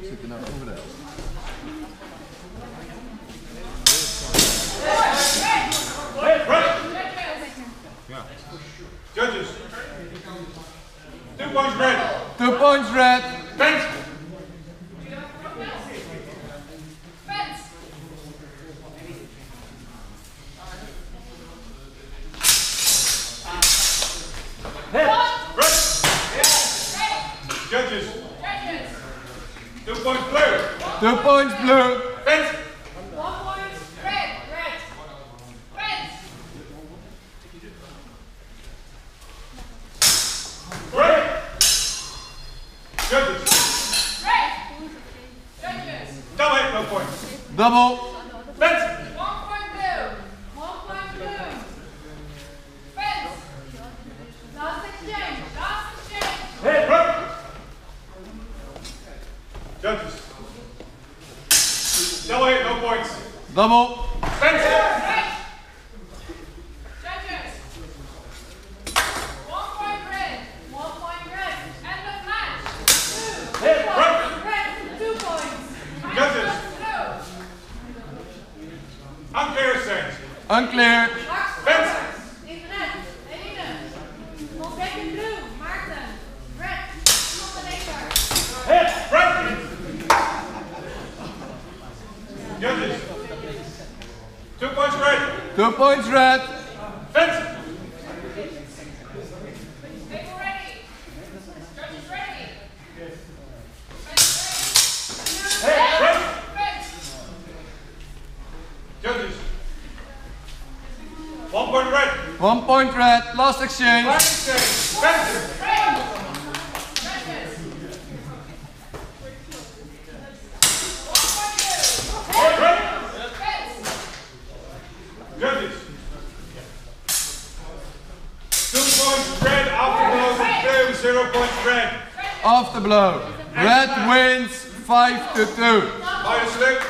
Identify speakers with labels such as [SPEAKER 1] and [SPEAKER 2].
[SPEAKER 1] Er nou over.
[SPEAKER 2] Judges. Two points red.
[SPEAKER 1] Two points red.
[SPEAKER 2] Fence. Red. Judges. Two points blue.
[SPEAKER 1] Two points blue.
[SPEAKER 2] Fence.
[SPEAKER 3] One point, red, red. Red.
[SPEAKER 2] Red. Judges.
[SPEAKER 3] Red. Judges.
[SPEAKER 2] Double hit, no points.
[SPEAKER 1] Double.
[SPEAKER 2] Fence.
[SPEAKER 3] One point blue. One point blue. Fence. Last exchange. Last exchange.
[SPEAKER 2] Red. Judges. Double hit, no points.
[SPEAKER 1] Double.
[SPEAKER 2] Fence.
[SPEAKER 3] Red. Judges. One point red. One point red. End of match. Two.
[SPEAKER 2] Red.
[SPEAKER 3] Red. Two points.
[SPEAKER 2] Judges.
[SPEAKER 3] Blue.
[SPEAKER 2] Unclear sense.
[SPEAKER 1] Unclear.
[SPEAKER 3] Max
[SPEAKER 2] Fence.
[SPEAKER 3] In red. Eline. Ontdek in blue. Maarten. Red. Montenegro.
[SPEAKER 2] Red. Judges. Two points red.
[SPEAKER 1] Two points red.
[SPEAKER 2] Fence.
[SPEAKER 3] People ready. Judges ready. Fence
[SPEAKER 2] Red.
[SPEAKER 3] ready. Fence.
[SPEAKER 2] Judges. One point red.
[SPEAKER 1] One point red. Last exchange.
[SPEAKER 2] Flag exchange. Fence.
[SPEAKER 3] Red. Judges. One point blue.
[SPEAKER 2] Red.
[SPEAKER 3] Fence.
[SPEAKER 2] Judges. Two points red after blow blue. Zero points red.
[SPEAKER 1] After blow. Red wins 5 to 2.
[SPEAKER 2] By a slip.